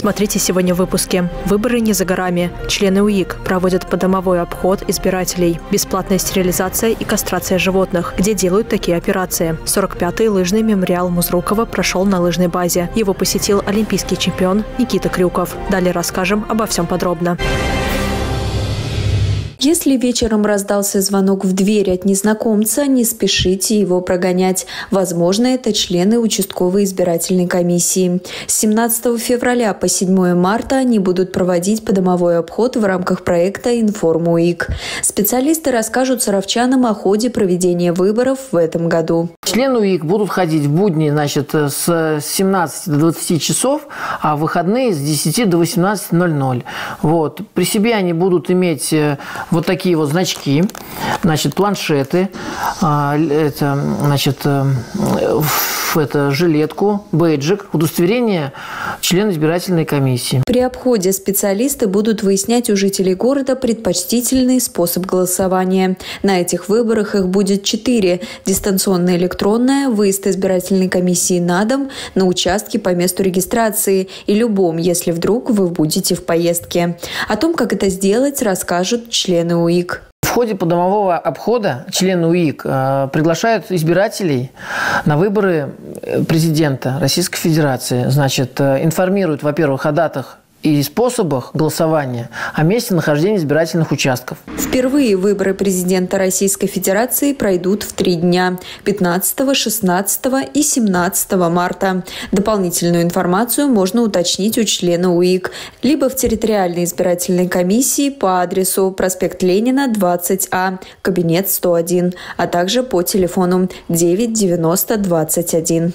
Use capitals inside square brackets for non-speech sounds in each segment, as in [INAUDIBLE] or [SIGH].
Смотрите сегодня в выпуске. Выборы не за горами. Члены УИК проводят подомовой обход избирателей. Бесплатная стерилизация и кастрация животных, где делают такие операции. 45-й лыжный мемориал Музрукова прошел на лыжной базе. Его посетил олимпийский чемпион Никита Крюков. Далее расскажем обо всем подробно. Если вечером раздался звонок в дверь от незнакомца, не спешите его прогонять. Возможно, это члены участковой избирательной комиссии. С 17 февраля по 7 марта они будут проводить подомовой обход в рамках проекта «Информуик». Специалисты расскажут саровчанам о ходе проведения выборов в этом году. Члены УИК будут ходить в будни значит, с 17 до 20 часов, а выходные с 10 до 18.00. Вот. При себе они будут иметь э, вот такие вот значки, значит, планшеты, а, это, значит, э, это жилетку, бейджик, удостоверение члена избирательной комиссии. При обходе специалисты будут выяснять у жителей города предпочтительный способ голосования. На этих выборах их будет четыре. Дистанционная электронная, выезд избирательной комиссии на дом, на участке по месту регистрации и любом, если вдруг вы будете в поездке. О том, как это сделать, расскажут члены УИК. В ходе подомового обхода члены УИК э, приглашают избирателей на выборы э, президента Российской Федерации. Значит, э, информируют, во-первых, о датах и способах голосования, о месте нахождения избирательных участков. Впервые выборы президента Российской Федерации пройдут в три дня – 15, 16 и 17 марта. Дополнительную информацию можно уточнить у члена УИК либо в территориальной избирательной комиссии по адресу проспект Ленина, 20А, кабинет 101, а также по телефону 9 90 21.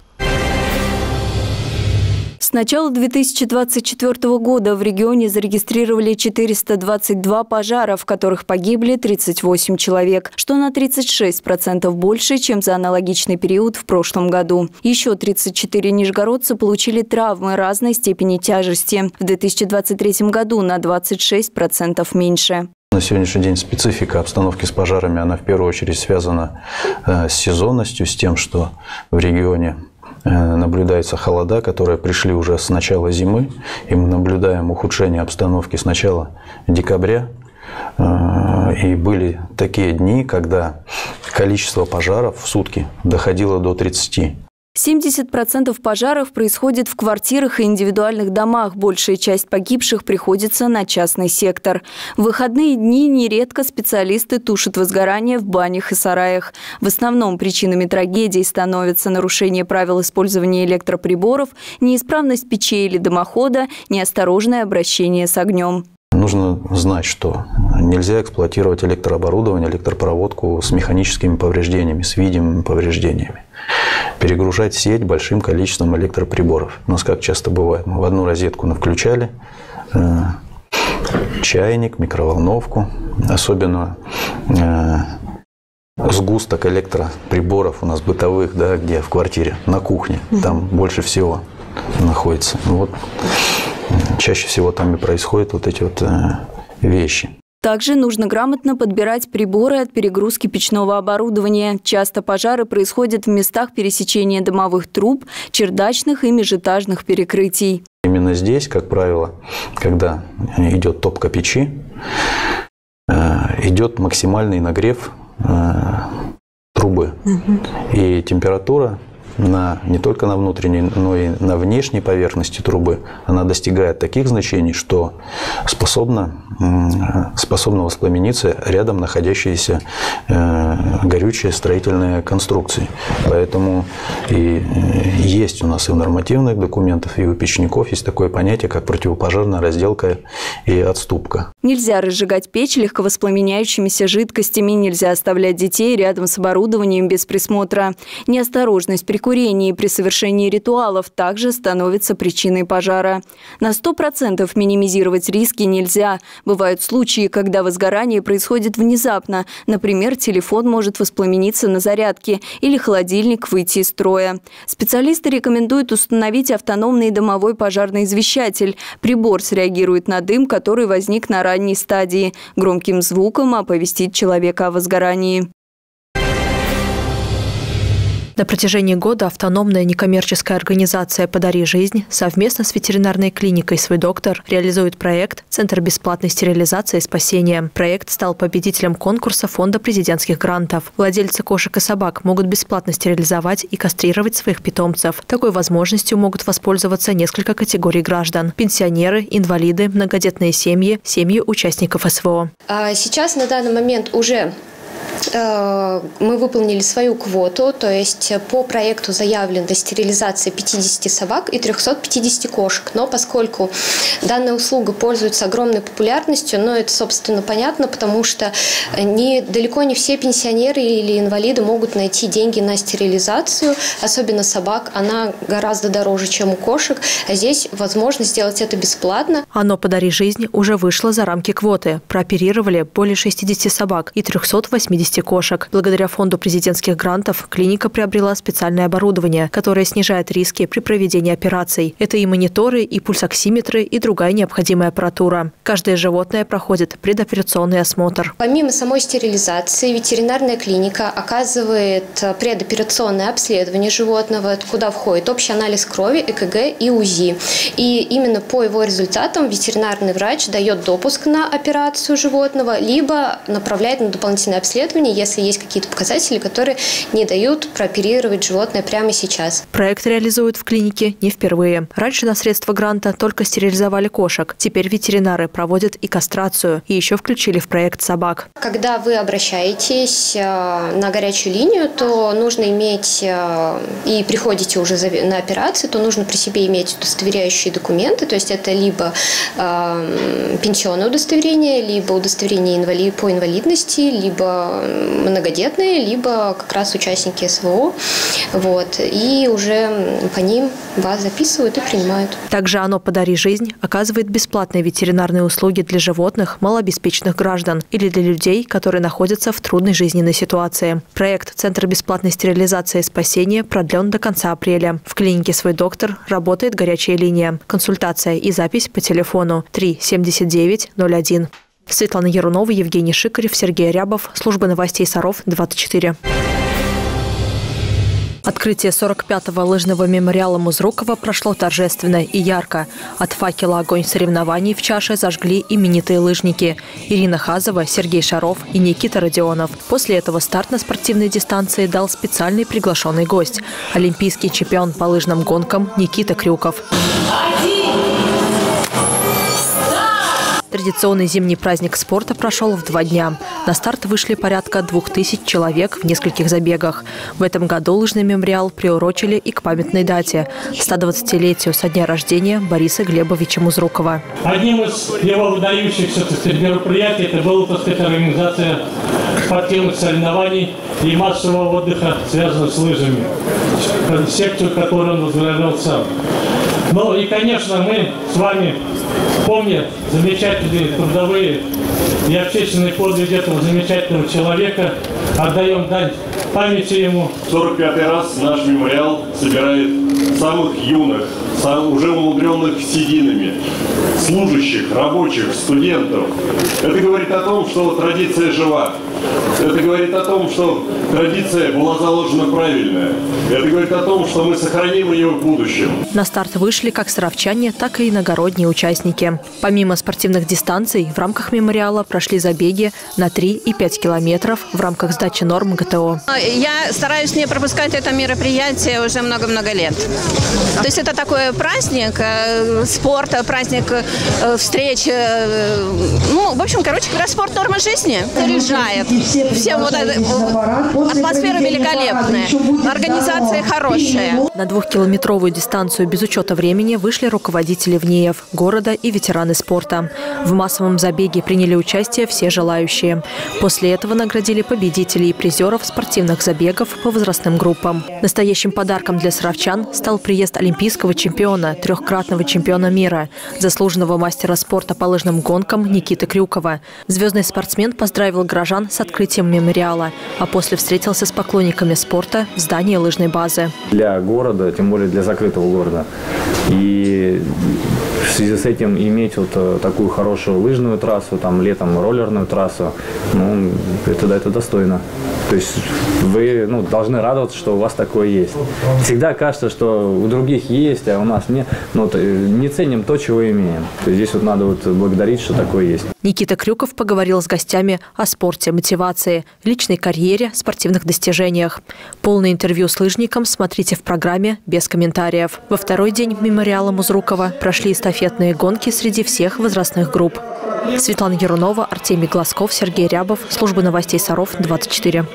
Начала 2024 года в регионе зарегистрировали 422 пожара, в которых погибли 38 человек, что на 36% больше, чем за аналогичный период в прошлом году. Еще 34 нижегородца получили травмы разной степени тяжести. В 2023 году на 26% меньше. На сегодняшний день специфика обстановки с пожарами, она в первую очередь связана э, с сезонностью, с тем, что в регионе наблюдаются холода, которые пришли уже с начала зимы, и мы наблюдаем ухудшение обстановки с начала декабря. Э, и были такие дни, когда количество пожаров в сутки доходило до 30. 70% пожаров происходит в квартирах и индивидуальных домах. Большая часть погибших приходится на частный сектор. В выходные дни нередко специалисты тушат возгорание в банях и сараях. В основном причинами трагедий становятся нарушение правил использования электроприборов, неисправность печей или дымохода, неосторожное обращение с огнем. Нужно знать, что нельзя эксплуатировать электрооборудование, электропроводку с механическими повреждениями, с видимыми повреждениями перегружать сеть большим количеством электроприборов. У нас как часто бывает, мы в одну розетку включали э, чайник, микроволновку, особенно э, сгусток электроприборов у нас бытовых, да, где в квартире, на кухне, там больше всего находится. Вот чаще всего там и происходят вот эти вот э, вещи. Также нужно грамотно подбирать приборы от перегрузки печного оборудования. Часто пожары происходят в местах пересечения дымовых труб, чердачных и межэтажных перекрытий. Именно здесь, как правило, когда идет топка печи, э, идет максимальный нагрев э, трубы. Угу. И температура на, не только на внутренней, но и на внешней поверхности трубы, она достигает таких значений, что способна, способна воспламениться рядом находящиеся э, горючие строительные конструкции. Поэтому и э, есть у нас и в нормативных документах, и у печников есть такое понятие, как противопожарная разделка и отступка. Нельзя разжигать печь легковоспламеняющимися жидкостями, нельзя оставлять детей рядом с оборудованием без присмотра. Неосторожность при курении при совершении ритуалов также становится причиной пожара. На 100% минимизировать риски нельзя. Бывают случаи, когда возгорание происходит внезапно. Например, телефон может воспламениться на зарядке или холодильник выйти из строя. Специалисты рекомендуют установить автономный домовой пожарный извещатель. Прибор среагирует на дым, который возник на ранней стадии. Громким звуком оповестить человека о возгорании. На протяжении года автономная некоммерческая организация «Подари жизнь» совместно с ветеринарной клиникой «Свой доктор» реализует проект «Центр бесплатной стерилизации и спасения». Проект стал победителем конкурса Фонда президентских грантов. Владельцы кошек и собак могут бесплатно стерилизовать и кастрировать своих питомцев. Такой возможностью могут воспользоваться несколько категорий граждан. Пенсионеры, инвалиды, многодетные семьи, семьи участников СВО. А сейчас на данный момент уже мы выполнили свою квоту, то есть по проекту заявлено стерилизация 50 собак и 350 кошек. Но поскольку данная услуга пользуется огромной популярностью, но это, собственно, понятно, потому что не, далеко не все пенсионеры или инвалиды могут найти деньги на стерилизацию, особенно собак. Она гораздо дороже, чем у кошек. А здесь возможно сделать это бесплатно. Оно «Подари жизнь» уже вышло за рамки квоты. Прооперировали более 60 собак и 380 50 кошек. Благодаря фонду президентских грантов клиника приобрела специальное оборудование, которое снижает риски при проведении операций. Это и мониторы, и пульсоксиметры, и другая необходимая аппаратура. Каждое животное проходит предоперационный осмотр. Помимо самой стерилизации, ветеринарная клиника оказывает предоперационное обследование животного, куда входит общий анализ крови, ЭКГ и УЗИ. И именно по его результатам ветеринарный врач дает допуск на операцию животного, либо направляет на дополнительное обследование исследований, если есть какие-то показатели, которые не дают прооперировать животное прямо сейчас. Проект реализуют в клинике не впервые. Раньше на средства гранта только стерилизовали кошек. Теперь ветеринары проводят и кастрацию. И еще включили в проект собак. Когда вы обращаетесь э, на горячую линию, то нужно иметь э, и приходите уже на операцию, то нужно при себе иметь удостоверяющие документы. То есть это либо э, пенсионное удостоверение, либо удостоверение инвалид, по инвалидности, либо многодетные, либо как раз участники СВО. Вот, и уже по ним вас записывают и принимают. Также оно «Подари жизнь» оказывает бесплатные ветеринарные услуги для животных малообеспеченных граждан или для людей, которые находятся в трудной жизненной ситуации. Проект «Центр бесплатной стерилизации и спасения» продлен до конца апреля. В клинике «Свой доктор» работает горячая линия. Консультация и запись по телефону 3 79 01. Светлана Ярунова, Евгений Шикарев, Сергей Рябов. Служба новостей Саров, 24. Открытие 45-го лыжного мемориала Музрукова прошло торжественно и ярко. От факела огонь соревнований в чаше зажгли именитые лыжники Ирина Хазова, Сергей Шаров и Никита Родионов. После этого старт на спортивной дистанции дал специальный приглашенный гость – олимпийский чемпион по лыжным гонкам Никита Крюков. Традиционный зимний праздник спорта прошел в два дня. На старт вышли порядка двух тысяч человек в нескольких забегах. В этом году лыжный мемориал приурочили и к памятной дате – 120-летию со дня рождения Бориса Глебовича Музрукова. Одним из его выдающихся мероприятий это была так сказать, организация спортивных соревнований и массового отдыха, связанного с лыжами, секцию, которую он возглавлял сам. Ну и, конечно, мы с вами, помня замечательные трудовые и общественные подвиги этого замечательного человека, отдаем дань памяти ему. 45 раз наш мемориал собирает самых юных, уже умудренных сединами, служащих, рабочих, студентов. Это говорит о том, что традиция жива. Это говорит о том, что традиция была заложена правильная. Это говорит о том, что мы сохраним ее в будущем. На старт вышли как саровчане, так и иногородние участники. Помимо спортивных дистанций, в рамках мемориала прошли забеги на 3 и 5 километров в рамках сдачи норм ГТО. Я стараюсь не пропускать это мероприятие уже много-много лет. То есть это такой праздник э, спорта, праздник э, встречи. Э, ну, в общем, короче говоря, спорт норма жизни. Заряжает все вот это, атмосфера великолепная, организация хорошая. На двухкилометровую дистанцию без учета времени вышли руководители ВНИЕВ, города и ветераны спорта. В массовом забеге приняли участие все желающие. После этого наградили победителей и призеров спортивных забегов по возрастным группам. Настоящим подарком для саровчан стал приезд олимпийского чемпиона, трехкратного чемпиона мира, заслуженного мастера спорта по лыжным гонкам Никиты Крюкова. Звездный спортсмен поздравил горожан с открытием мемориала, а после встретился с поклонниками спорта в здании лыжной базы. Для города, тем более для закрытого города, и в связи с этим иметь вот э, такую хорошую лыжную трассу, там летом роллерную трассу, ну, это, это достойно. То есть вы ну, должны радоваться, что у вас такое есть. Всегда кажется, что у других есть, а у нас нет. Ну, не ценим то, чего имеем. То есть здесь вот надо вот благодарить, что такое есть. Никита Крюков поговорил с гостями о спорте, мотивации, личной карьере, спортивных достижениях. Полное интервью с лыжником смотрите в программе «Без комментариев». Во второй день мемориала Музрукова прошли эстафетные гонки среди всех возрастных групп. Светлана Ярунова, Артемий Глазков, Сергей Рябов. Служба новостей Саров, 24.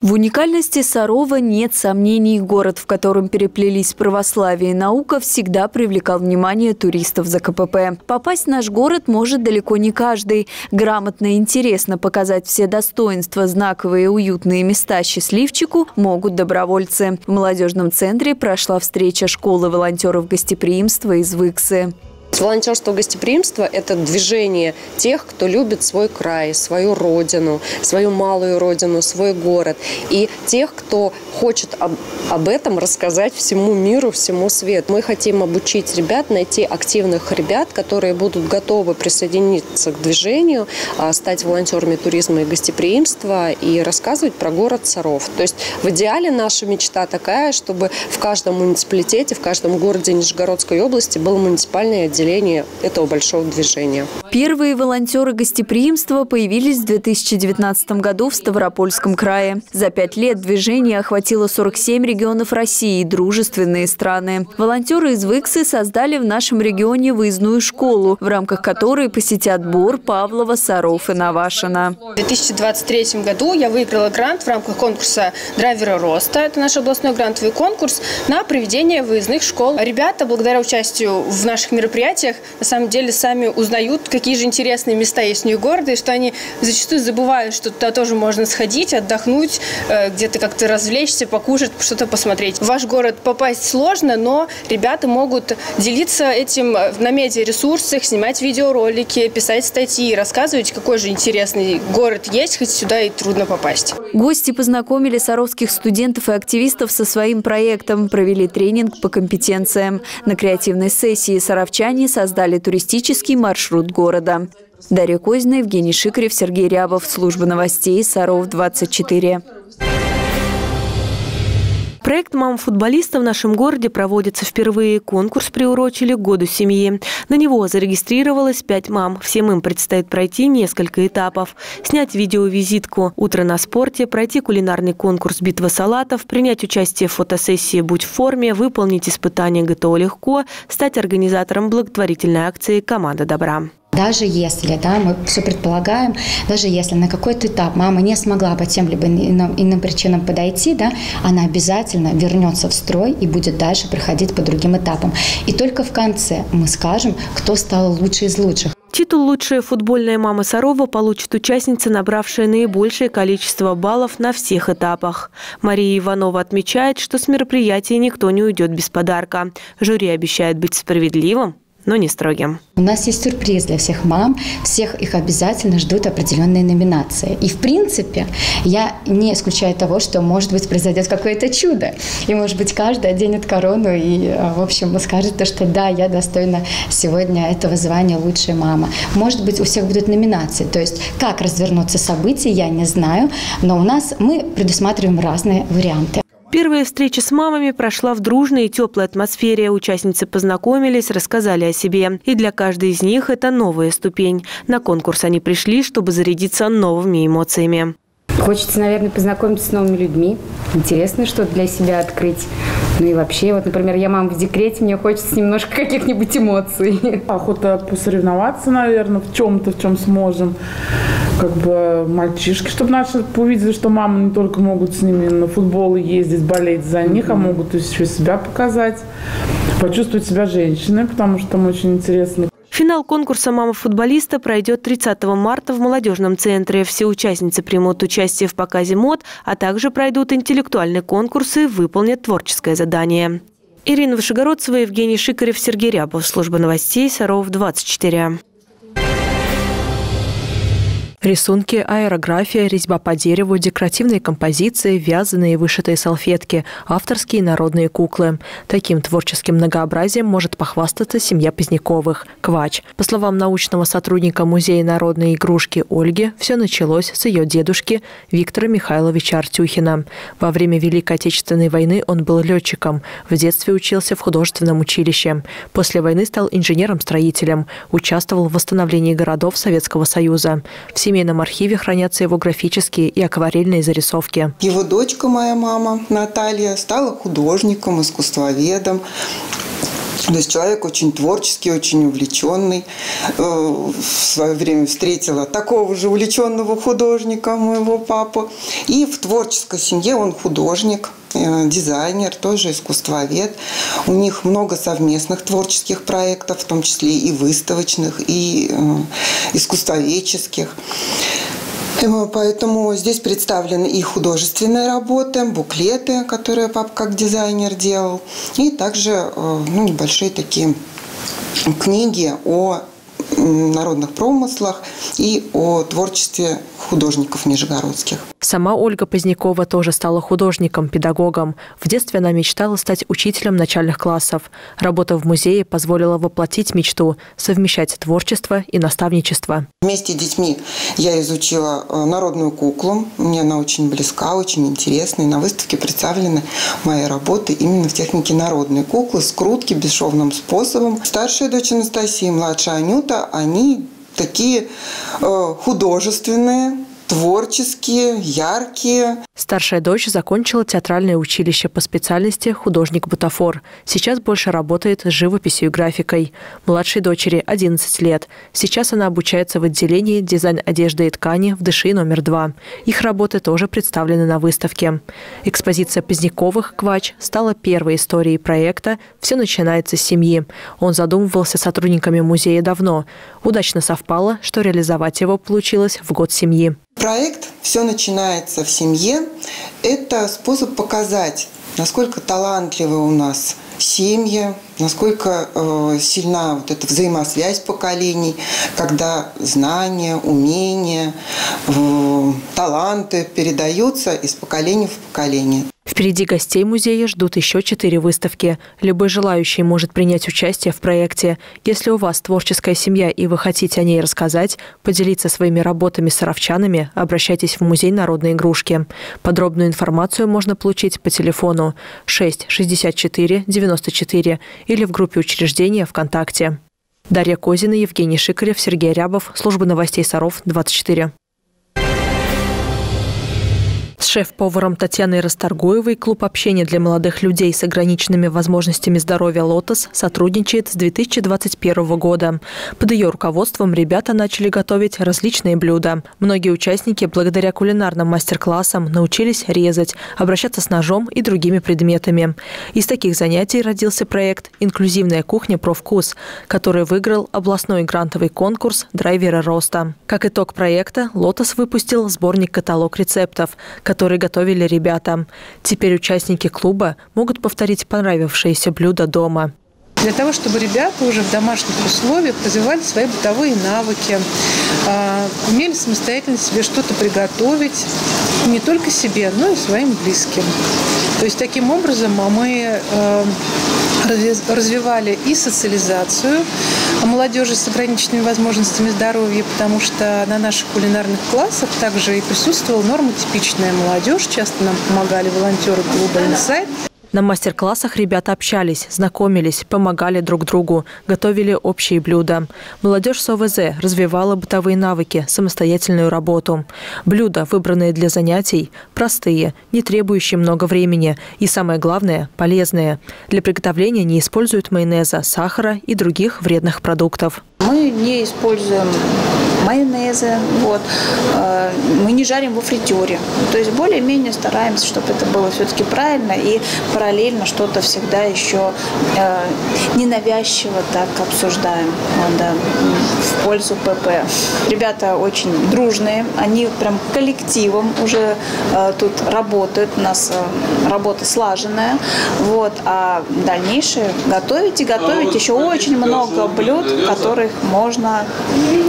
В уникальности Сарова нет сомнений. Город, в котором переплелись православие и наука, всегда привлекал внимание туристов за КПП. Попасть в наш город может далеко не каждый. Грамотно и интересно показать все достоинства, знаковые и уютные места счастливчику могут добровольцы. В молодежном центре прошла встреча школы волонтеров гостеприимства из Выксы. Волонтерство гостеприимства – это движение тех, кто любит свой край, свою родину, свою малую родину, свой город. И тех, кто хочет об, об этом рассказать всему миру, всему свету. Мы хотим обучить ребят, найти активных ребят, которые будут готовы присоединиться к движению, а, стать волонтерами туризма и гостеприимства и рассказывать про город Саров. То есть в идеале наша мечта такая, чтобы в каждом муниципалитете, в каждом городе Нижегородской области был муниципальный отдел отделение этого большого движения. Первые волонтеры гостеприимства появились в 2019 году в Ставропольском крае. За пять лет движение охватило 47 регионов России и дружественные страны. Волонтеры из Выксы создали в нашем регионе выездную школу, в рамках которой посетят Бор, Павлова, Саров и Навашина. В 2023 году я выиграла грант в рамках конкурса «Драйвера роста». Это наш областной грантовый конкурс на проведение выездных школ. Ребята, благодаря участию в наших мероприятиях, мероприятиях на самом деле сами узнают, какие же интересные места есть у них города, и что они зачастую забывают, что туда тоже можно сходить, отдохнуть, э, где-то как-то развлечься, покушать, что-то посмотреть. В ваш город попасть сложно, но ребята могут делиться этим э, на медиаресурсах, снимать видеоролики, писать статьи, рассказывать, какой же интересный город есть, хоть сюда и трудно попасть. Гости познакомили саровских студентов и активистов со своим проектом, провели тренинг по компетенциям. На креативной сессии саровчане создали туристический маршрут города. Дарья Козина, Евгений Шикарев, Сергей Рябов. Служба новостей Саров-24. Проект «Мам-футболиста» в нашем городе проводится впервые. Конкурс приурочили к году семьи. На него зарегистрировалось пять мам. Всем им предстоит пройти несколько этапов. Снять видеовизитку «Утро на спорте», пройти кулинарный конкурс «Битва салатов», принять участие в фотосессии «Будь в форме», выполнить испытание ГТО легко, стать организатором благотворительной акции «Команда добра». Даже если, да, мы все предполагаем, даже если на какой-то этап мама не смогла по тем либо иным, иным причинам подойти, да, она обязательно вернется в строй и будет дальше проходить по другим этапам. И только в конце мы скажем, кто стал лучше из лучших. Титул «Лучшая футбольная мама Сарова» получит участница, набравшая наибольшее количество баллов на всех этапах. Мария Иванова отмечает, что с мероприятия никто не уйдет без подарка. Жюри обещает быть справедливым но не строгим. У нас есть сюрприз для всех мам. Всех их обязательно ждут определенные номинации. И, в принципе, я не исключаю того, что, может быть, произойдет какое-то чудо. И, может быть, каждый оденет корону и, э, в общем, скажет то, что да, я достойна сегодня этого звания «Лучшая мама». Может быть, у всех будут номинации. То есть, как развернутся события, я не знаю. Но у нас мы предусматриваем разные варианты. Первая встреча с мамами прошла в дружной и теплой атмосфере. Участницы познакомились, рассказали о себе. И для каждой из них это новая ступень. На конкурс они пришли, чтобы зарядиться новыми эмоциями. Хочется, наверное, познакомиться с новыми людьми. Интересно что-то для себя открыть. Ну и вообще, вот, например, я мама в декрете, мне хочется немножко каких-нибудь эмоций. [LAUGHS] Охота посоревноваться, наверное, в чем-то, в чем сможем как бы мальчишки, чтобы наши увидели, что мамы не только могут с ними на футбол ездить, болеть за них, а могут еще себя показать, почувствовать себя женщиной, потому что там очень интересно. Финал конкурса «Мама-футболиста» пройдет 30 марта в молодежном центре. Все участницы примут участие в показе мод, а также пройдут интеллектуальные конкурсы выполнят творческое задание. Ирина Вышегородцева, Евгений Шикарев, Сергей Рябов. Служба новостей Саров 24. Рисунки, аэрография, резьба по дереву, декоративные композиции, вязаные и вышитые салфетки, авторские народные куклы. Таким творческим многообразием может похвастаться семья Поздняковых – Квач. По словам научного сотрудника Музея народной игрушки Ольги, все началось с ее дедушки Виктора Михайловича Артюхина. Во время Великой Отечественной войны он был летчиком. В детстве учился в художественном училище. После войны стал инженером-строителем. Участвовал в восстановлении городов Советского Союза. В семейном архиве хранятся его графические и акварельные зарисовки. Его дочка, моя мама Наталья, стала художником, искусствоведом. То есть человек очень творческий, очень увлеченный. Э, в свое время встретила такого же увлеченного художника, моего папу. И в творческой семье он художник, э, дизайнер, тоже искусствовед. У них много совместных творческих проектов, в том числе и выставочных, и э, искусствоведческих. Поэтому здесь представлены и художественные работы, буклеты, которые папа как дизайнер делал, и также ну, небольшие такие книги о народных промыслах и о творчестве художников нижегородских. Сама Ольга Позднякова тоже стала художником, педагогом. В детстве она мечтала стать учителем начальных классов. Работа в музее позволила воплотить мечту – совмещать творчество и наставничество. Вместе с детьми я изучила э, народную куклу. Мне она очень близка, очень интересна. И на выставке представлены мои работы именно в технике народной куклы, скрутки бесшовным способом. Старшая дочь Анастасия, младшая Анюта, они такие э, художественные, творческие, яркие. Старшая дочь закончила театральное училище по специальности художник-бутафор. Сейчас больше работает с живописью и графикой. Младшей дочери 11 лет. Сейчас она обучается в отделении дизайн одежды и ткани в ДШИ номер 2. Их работы тоже представлены на выставке. Экспозиция Поздняковых «Квач» стала первой историей проекта «Все начинается с семьи». Он задумывался сотрудниками музея давно. Удачно совпало, что реализовать его получилось в год семьи. Проект «Все начинается в семье» – это способ показать, насколько талантливы у нас семьи, насколько э, сильна вот эта взаимосвязь поколений, когда знания, умения, э, таланты передаются из поколения в поколение. Впереди гостей музея ждут еще четыре выставки. Любой желающий может принять участие в проекте. Если у вас творческая семья и вы хотите о ней рассказать, поделиться своими работами с саровчанами, обращайтесь в Музей народной игрушки. Подробную информацию можно получить по телефону 6 64 94 или в группе учреждения ВКонтакте. Дарья Козина, Евгений Шикарев, Сергей Рябов. Служба новостей Саров, 24. Шеф-поваром Татьяной Расторгуевой клуб общения для молодых людей с ограниченными возможностями здоровья «Лотос» сотрудничает с 2021 года. Под ее руководством ребята начали готовить различные блюда. Многие участники благодаря кулинарным мастер-классам научились резать, обращаться с ножом и другими предметами. Из таких занятий родился проект «Инклюзивная кухня про вкус», который выиграл областной грантовый конкурс «Драйверы роста». Как итог проекта, «Лотос» выпустил сборник-каталог рецептов – который готовили ребята. Теперь участники клуба могут повторить понравившиеся блюда дома для того, чтобы ребята уже в домашних условиях развивали свои бытовые навыки, а, умели самостоятельно себе что-то приготовить, не только себе, но и своим близким. То есть таким образом мы а, развивали и социализацию молодежи с ограниченными возможностями здоровья, потому что на наших кулинарных классах также и присутствовала нормотипичная молодежь. Часто нам помогали волонтеры клуба «Инсайт». На мастер-классах ребята общались, знакомились, помогали друг другу, готовили общие блюда. Молодежь с ОВЗ развивала бытовые навыки, самостоятельную работу. Блюда, выбранные для занятий, простые, не требующие много времени и, самое главное, полезные. Для приготовления не используют майонеза, сахара и других вредных продуктов. Мы не используем майонеза, вот. Э, мы не жарим во фритере. То есть более-менее стараемся, чтобы это было все-таки правильно и параллельно что-то всегда еще э, ненавязчиво так обсуждаем да, в пользу ПП. Ребята очень дружные, они прям коллективом уже э, тут работают, у нас работа слаженная, вот, а дальнейшее готовить и готовить еще очень много блюд, которых можно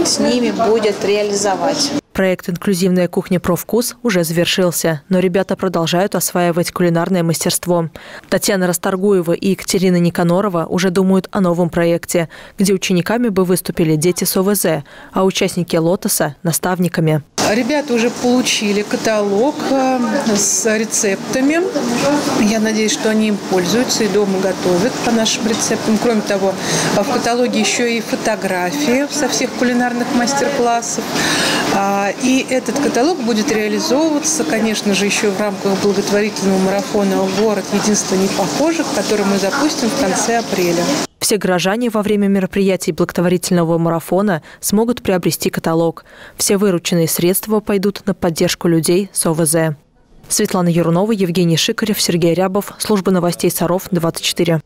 с ними будет реализовать. Проект «Инклюзивная кухня «Профвкус» уже завершился, но ребята продолжают осваивать кулинарное мастерство. Татьяна Расторгуева и Екатерина Никанорова уже думают о новом проекте, где учениками бы выступили дети с ОВЗ, а участники «Лотоса» – наставниками. Ребята уже получили каталог э, с рецептами. Я надеюсь, что они им пользуются и дома готовят по нашим рецептам. Кроме того, в каталоге еще и фотографии со всех кулинарных мастер-классов. А, и этот каталог будет реализовываться, конечно же, еще в рамках благотворительного марафона «Город. Единство непохожих», который мы запустим в конце апреля. Все горожане во время мероприятий благотворительного марафона смогут приобрести каталог. Все вырученные средства пойдут на поддержку людей с ОВЗ. Светлана Юрунова, Евгений Шикарев, Сергей Рябов. Служба новостей Саров, 24.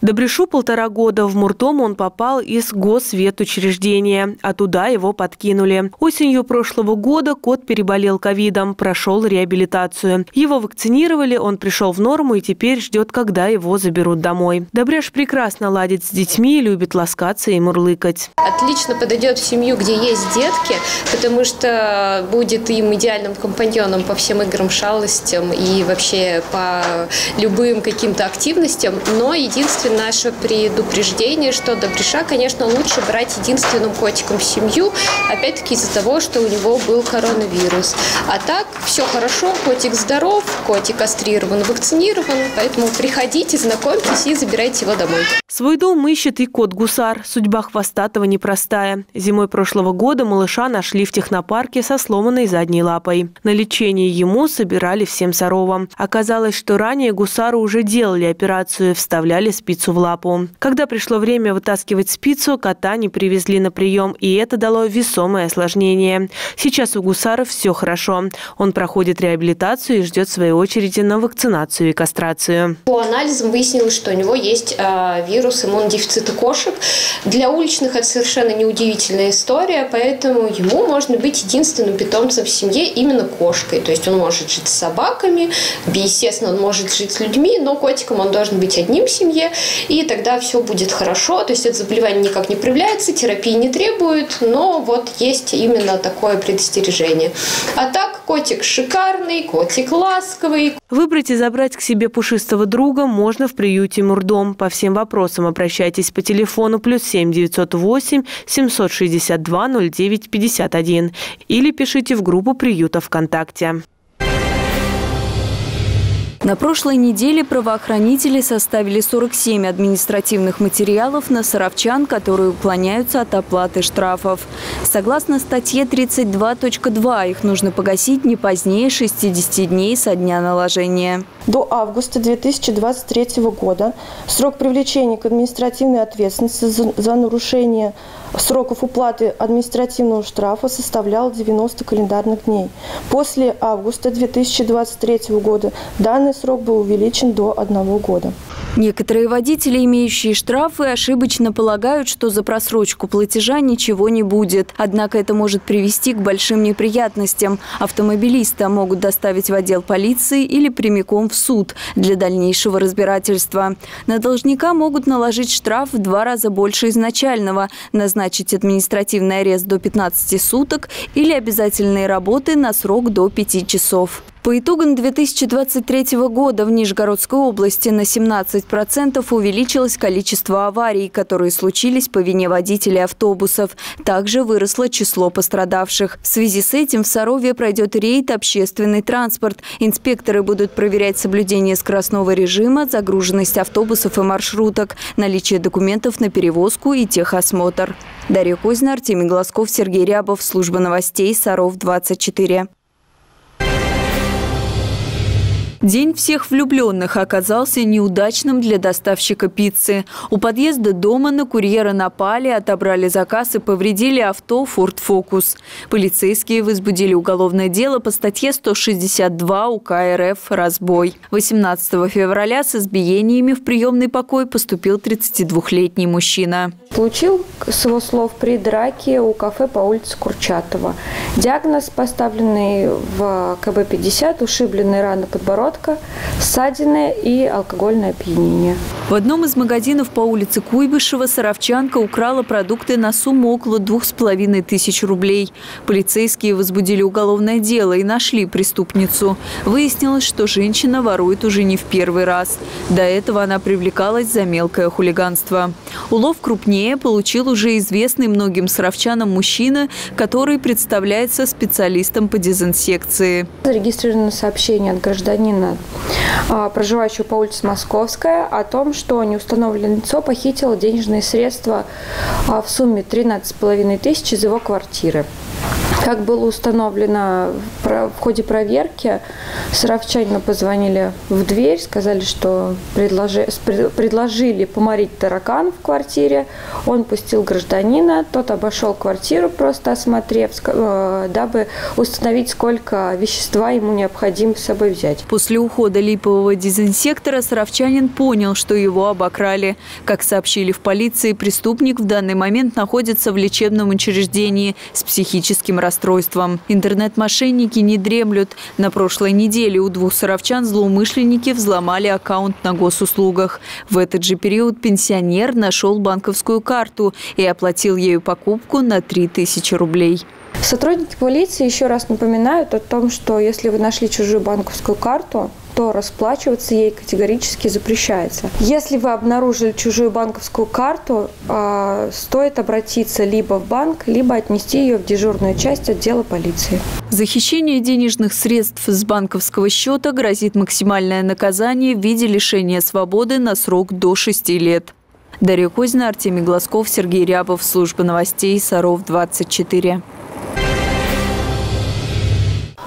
Добрешу полтора года. В Муртом он попал из госветучреждения, а туда его подкинули. Осенью прошлого года кот переболел ковидом, прошел реабилитацию. Его вакцинировали, он пришел в норму и теперь ждет, когда его заберут домой. Добряш прекрасно ладит с детьми, любит ласкаться и мурлыкать. Отлично подойдет в семью, где есть детки, потому что будет им идеальным компаньоном по всем играм, шалостям и вообще по любым каким-то активностям. Но единственное, наше предупреждение, что Добриша, конечно, лучше брать единственным котиком в семью, опять-таки из-за того, что у него был коронавирус. А так, все хорошо, котик здоров, котик кастрирован, вакцинирован, поэтому приходите, знакомьтесь и забирайте его домой. Свой дом ищет и кот-гусар. Судьба хвостатого непростая. Зимой прошлого года малыша нашли в технопарке со сломанной задней лапой. На лечение ему собирали всем Саровом. Оказалось, что ранее гусару уже делали операцию, вставляли спицу спицу в лапу. Когда пришло время вытаскивать спицу, кота не привезли на прием, и это дало весомое осложнение. Сейчас у гусара все хорошо. Он проходит реабилитацию и ждет своей очереди на вакцинацию и кастрацию. По анализам выяснилось, что у него есть э, вирус иммунодефицита кошек. Для уличных это совершенно неудивительная история, поэтому ему можно быть единственным питомцем в семье именно кошкой. То есть он может жить с собаками, естественно, он может жить с людьми, но котиком он должен быть одним в семье и тогда все будет хорошо. То есть это заболевание никак не проявляется, терапии не требует, но вот есть именно такое предостережение. А так, котик шикарный, котик ласковый. Выбрать и забрать к себе пушистого друга можно в приюте Мурдом. По всем вопросам обращайтесь по телефону плюс 7 908 762 09 51 или пишите в группу приюта ВКонтакте. На прошлой неделе правоохранители составили 47 административных материалов на саровчан, которые уклоняются от оплаты штрафов. Согласно статье 32.2, их нужно погасить не позднее 60 дней со дня наложения. До августа 2023 года срок привлечения к административной ответственности за нарушение сроков уплаты административного штрафа составлял 90 календарных дней. После августа 2023 года данный срок был увеличен до одного года. Некоторые водители, имеющие штрафы, ошибочно полагают, что за просрочку платежа ничего не будет. Однако это может привести к большим неприятностям. Автомобилиста могут доставить в отдел полиции или прямиком в суд для дальнейшего разбирательства. На должника могут наложить штраф в два раза больше изначального, назначить административный арест до 15 суток или обязательные работы на срок до 5 часов. По итогам 2023 года в Нижегородской области на 17% увеличилось количество аварий, которые случились по вине водителей автобусов. Также выросло число пострадавших. В связи с этим в Сарове пройдет рейд «Общественный транспорт». Инспекторы будут проверять соблюдение скоростного режима, загруженность автобусов и маршруток, наличие документов на перевозку и техосмотр. Дарья Козина, Артемий Глазков, Сергей Рябов. Служба новостей «Саров-24». День всех влюбленных оказался неудачным для доставщика пиццы. У подъезда дома на курьера напали, отобрали заказ и повредили авто Ford Focus. Полицейские возбудили уголовное дело по статье 162 УК РФ «Разбой». 18 февраля с избиениями в приемный покой поступил 32-летний мужчина. Получил, с его слов, при драке у кафе по улице Курчатова. Диагноз, поставленный в КБ-50, ушибленные раны подбородка, ссадины и алкогольное опьянение. В одном из магазинов по улице Куйбышева саровчанка украла продукты на сумму около двух с половиной тысяч рублей. Полицейские возбудили уголовное дело и нашли преступницу. Выяснилось, что женщина ворует уже не в первый раз. До этого она привлекалась за мелкое хулиганство. Улов крупнее получил уже известный многим саровчанам мужчина, который представляется специалистом по дезинсекции. Зарегистрировано сообщение от гражданина, а, проживающего по улице Московская, о том, что неустановленное лицо похитило денежные средства а, в сумме 13,5 тысяч из его квартиры. Как было установлено в ходе проверки, саровчанину позвонили в дверь, сказали, что предложи, предложили поморить таракан в квартире. Он пустил гражданина, тот обошел квартиру, просто осмотрев, э, дабы установить, сколько вещества ему необходимо с собой взять. После ухода липового дезинсектора саровчанин понял, что его обокрали. Как сообщили в полиции, преступник в данный момент находится в лечебном учреждении с психическим расстройством расстройством. Интернет-мошенники не дремлют. На прошлой неделе у двух саровчан злоумышленники взломали аккаунт на госуслугах. В этот же период пенсионер нашел банковскую карту и оплатил ею покупку на 3000 рублей. Сотрудники полиции еще раз напоминают о том, что если вы нашли чужую банковскую карту, то расплачиваться ей категорически запрещается. Если вы обнаружили чужую банковскую карту, э, стоит обратиться либо в банк, либо отнести ее в дежурную часть отдела полиции. За хищение денежных средств с банковского счета грозит максимальное наказание в виде лишения свободы на срок до 6 лет. Дарья Козина, Артемий Глазков, Сергей Рябов. Служба новостей Саров 24.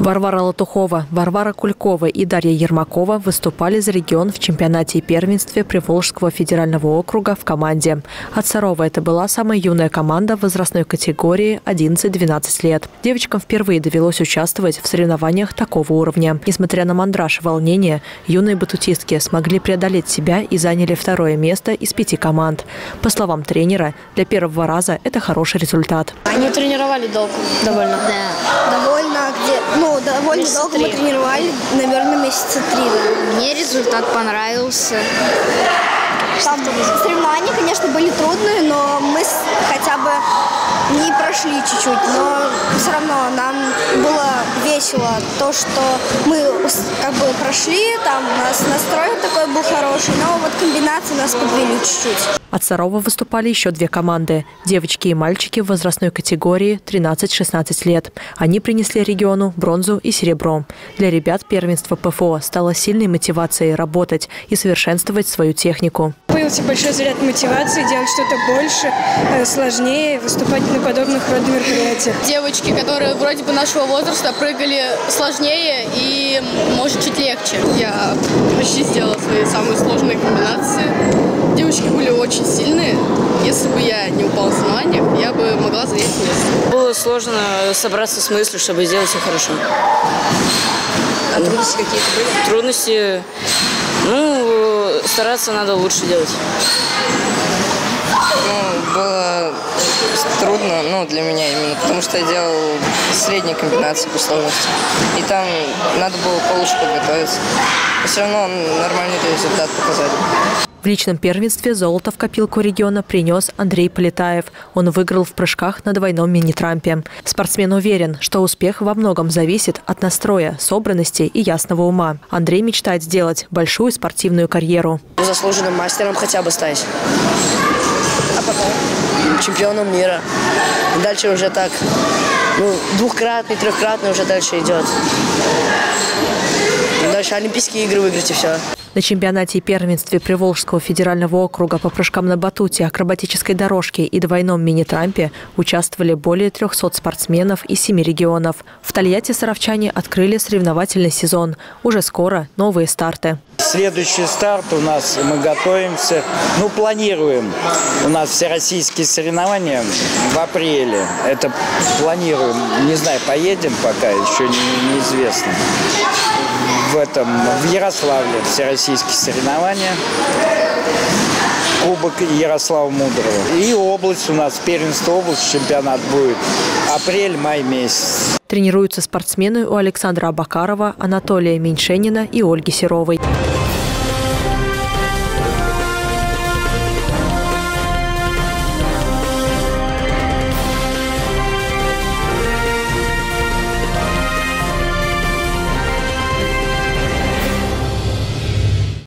Варвара Латухова, Варвара Кулькова и Дарья Ермакова выступали за регион в чемпионате и первенстве Приволжского федерального округа в команде. От Сарова это была самая юная команда в возрастной категории 11-12 лет. Девочкам впервые довелось участвовать в соревнованиях такого уровня. Несмотря на мандраж и волнение, юные батутистки смогли преодолеть себя и заняли второе место из пяти команд. По словам тренера, для первого раза это хороший результат. Они тренировали долго довольно. Да. Довольно где? Ну, довольно месяца долго три. мы тренировали, наверное, месяца три. Да. Мне результат понравился. Там соревнования, конечно, были трудные, но мы хотя бы не прошли чуть-чуть, но все равно нам было весело то, что мы как бы прошли, там у нас настрой такой был хороший, но вот комбинации нас подвели чуть-чуть. От Сарова выступали еще две команды – девочки и мальчики в возрастной категории 13-16 лет. Они принесли региону бронзу и серебро. Для ребят первенство ПФО стало сильной мотивацией работать и совершенствовать свою технику. Появился большой заряд мотивации делать что-то больше, э, сложнее, выступать на подобных родных мероприятиях. Девочки, которые вроде бы нашего возраста, прыгали сложнее и, может, чуть легче. Я почти сделала свои самые сложные комбинации. Девочки были очень сильные. Если бы я не упала в соревнованиях, я бы могла занять место. Было сложно собраться с мыслью, чтобы сделать все хорошо. А трудности какие-то были? Трудности, ну, стараться надо лучше делать. Ну, было трудно, ну, для меня именно, потому что я делал средние комбинации по сложности. И там надо было получше подготовиться. Все равно нормальный результат показали. В личном первенстве золото в копилку региона принес Андрей Полетаев. Он выиграл в прыжках на двойном мини-трампе. Спортсмен уверен, что успех во многом зависит от настроя, собранности и ясного ума. Андрей мечтает сделать большую спортивную карьеру. Заслуженным мастером хотя бы стать. А потом? Чемпионом мира. Дальше уже так, ну, двухкратный, трехкратный уже дальше идет. Дальше Олимпийские игры выиграть и все. На чемпионате и первенстве Приволжского федерального округа по прыжкам на батуте, акробатической дорожке и двойном мини-трампе участвовали более 300 спортсменов из семи регионов. В Тольятти саровчане открыли соревновательный сезон. Уже скоро новые старты. Следующий старт у нас, мы готовимся, ну, планируем. У нас всероссийские соревнования в апреле. Это планируем. Не знаю, поедем пока, еще не, неизвестно. В этом, в Ярославле всероссийские соревнования. Кубок Ярослава Мудрого. И область у нас, первенство область, чемпионат будет апрель-май месяц. Тренируются спортсмены у Александра Абакарова, Анатолия Меньшенина и Ольги Серовой.